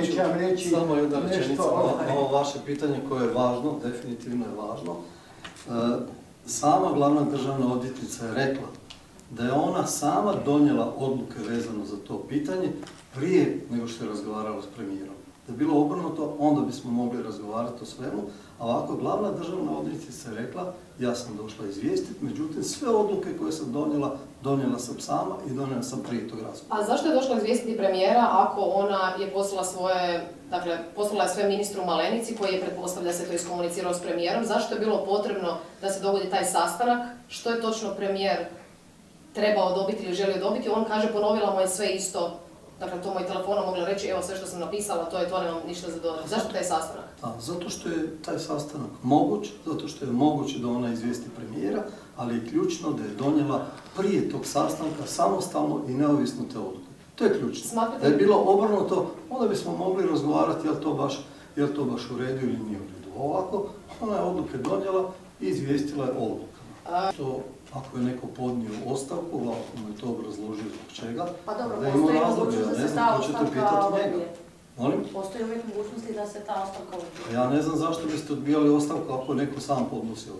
Hoću reći Samo jedna rečenica, ovaj. ovo, ovo vaše pitanje koje je važno, definitivno je važno. E, sama glavna državna odvjetnica je rekla da je ona sama donijela odluke vezano za to pitanje prije nego što je razgovarala s premijerom. Da je bilo obrnuto, onda bismo mogli razgovarati o svemu, a ovako glavna državna odvjetnica je rekla ja sam došla izvijestiti, međutim sve odluke koje sam donijela, donijela sam sama i donijela sam prije tog razgovora. A zašto je došla izvijestiti premijera ako ona je poslala svoje, dakle, poslala je sve ministru Malenici koji je pretpostavlja se to iskomunicirao s premijerom, zašto je bilo potrebno da se dogodi taj sastanak, što je točno premijer trebao dobiti ili želio dobiti, on kaže ponovila mu je sve isto, dakle to moj telefonom mogla reći, evo sve što sam napisala, to je to, nemam ništa za dodati. Zašto taj sastanak? A, zato što je taj sastanak moguć, zato što je moguće da ona izvijesti premijera, ali je ključno da je donijela prije tog sastanka samostalno i neovisno te odluke. To je ključno. Smatrate- Da je bilo obrnuto, onda bismo mogli razgovarati je li to baš, je li to baš u redu ili nije u redu. Ovako, ona je odluke donijela i izvijestila je o odlukama. A- To, ako je neko podnio ostavku, ako mu je to obrazložio zbog čega, Pa dobro, da ima razloga, ja ne znam, to ćete pitati njega. Molim? Postoji uvijek mogućnosti da se ta ostavka odbije. Ja ne znam zašto biste odbijali ostavku ako neko sam podnosi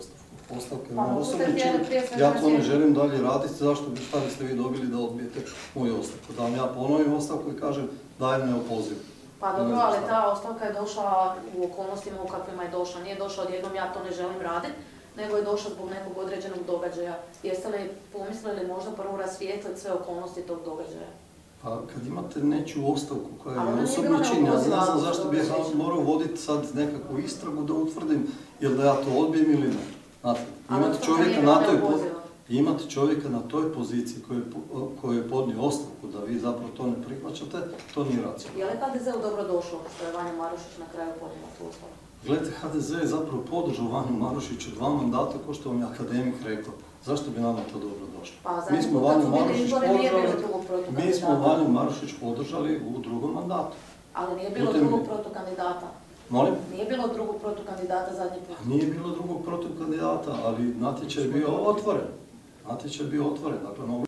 ostavku. Pa moj mogu osobni čin. Ja to ne želim dalje raditi, zašto bi, šta biste vi dobili da odbijete moju ostavku? Da vam ja ponovim ostavku i kažem dajem me opoziv. Pa dobro, ali ta ostavka je došla u okolnostima u kakvima je došla. Nije došla odjednom ja to ne želim raditi, nego je došla zbog nekog određenog događaja. Jeste li pomislili možda prvo rasvijetliti sve okolnosti tog događaja? Pa kad imate nečiju ostavku koja je nije osobni bila čin, ja ne znam zašto dobro ja morao voditi sad nekakvu istragu da utvrdim jel da ja to odbijem ili ne. Znate, imate čovjeka na toj po- imate čovjeka na toj poziciji koji je, podnio ostavku, da vi zapravo to ne prihvaćate, to nije racionalno. Je li HDZ-u dobro došlo što je Vanja Marušić na kraju podnijela tu ostavku? Gledajte, HDZ je zapravo podržao Vanju Marušiću dva mandata, kao što vam je akademik rekao. Zašto bi nama to dobro došlo? Pa Mi smo Vanju Marušić podržali, mi smo Vanju Marušić podržali u drugom mandatu. Ali nije bilo Putem- drugog protukandidata. Molim? Nije bilo drugog protukandidata zadnji put. Nije bilo drugog protukandidata, ali natječaj je bio otvoren. Natječaj je bio otvoren, dakle mogu